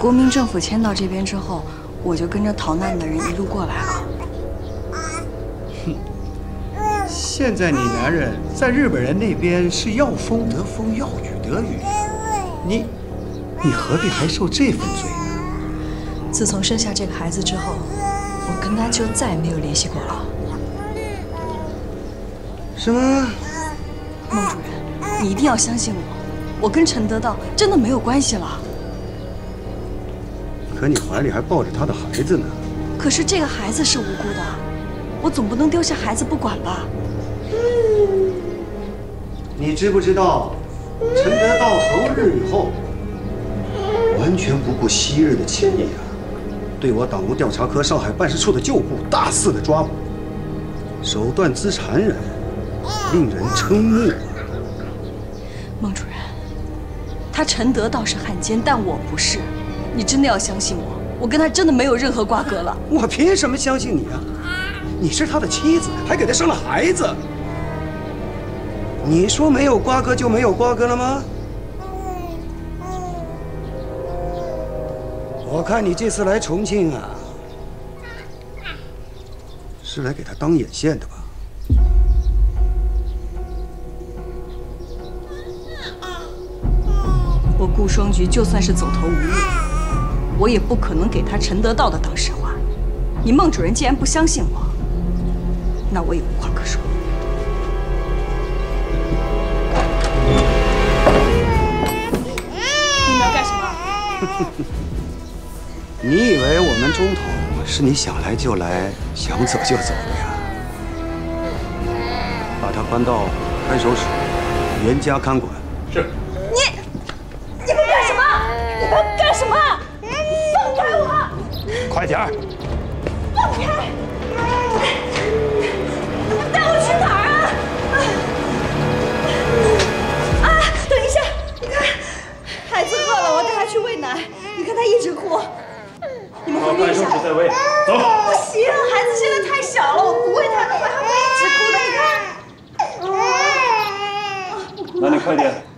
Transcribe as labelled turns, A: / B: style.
A: 国民政府迁到这边之后，我就跟着逃难的人一路过来了。
B: 哼现在你男人在日本人那边是要风得风，要雨得雨，你，你何必还受这份罪呢？
A: 自从生下这个孩子之后，我跟他就再也没有联系过了。
B: 什么？
A: 孟主任，你一定要相信我，我跟陈德道真的没有关系了。
B: 可你怀里还抱着他的孩子呢。
A: 可是这个孩子是无辜的，我总不能丢下孩子不管吧？
B: 你知不知道，陈德道投日以后，完全不顾昔日的情谊啊，对我党务调查科上海办事处的旧部大肆的抓捕，手段之残忍，令人瞠目。
A: 孟主任，他陈德道是汉奸，但我不是，你真的要相信我，我跟他真的没有任何瓜葛了。
B: 我凭什么相信你啊？你是他的妻子，还给他生了孩子。你说没有瓜葛就没有瓜葛了吗？我看你这次来重庆啊，是来给他当眼线的吧？
A: 我顾双菊就算是走投无路，我也不可能给他陈德道的当实话。你孟主任既然不相信我，那我也无话可说。
B: 你要干什么？你以为我们中统是你想来就来、想走就走的呀？把他关到看守所，严加看管。
C: 是。
B: 点儿！
A: 放开！你们带我去哪儿啊？啊！等一下，你看，孩子饿了，我带他去喂奶。你看他一直哭。你们回去一下。
C: 在喂，走。
A: 不行，孩子现在太小了，我不喂他的话，他会一直哭的。你看。
C: 那你快点。